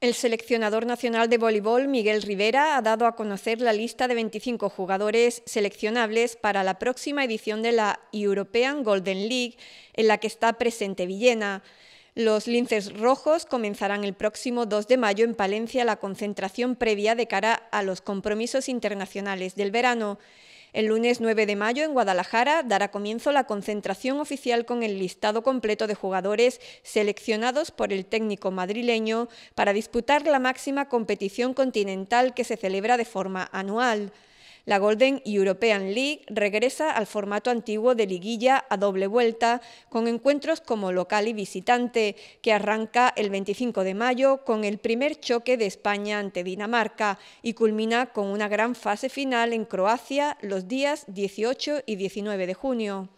El seleccionador nacional de voleibol, Miguel Rivera, ha dado a conocer la lista de 25 jugadores seleccionables para la próxima edición de la European Golden League, en la que está presente Villena. Los linces rojos comenzarán el próximo 2 de mayo en Palencia la concentración previa de cara a los compromisos internacionales del verano. El lunes 9 de mayo en Guadalajara dará comienzo la concentración oficial con el listado completo de jugadores seleccionados por el técnico madrileño para disputar la máxima competición continental que se celebra de forma anual. La Golden European League regresa al formato antiguo de liguilla a doble vuelta, con encuentros como local y visitante, que arranca el 25 de mayo con el primer choque de España ante Dinamarca y culmina con una gran fase final en Croacia los días 18 y 19 de junio.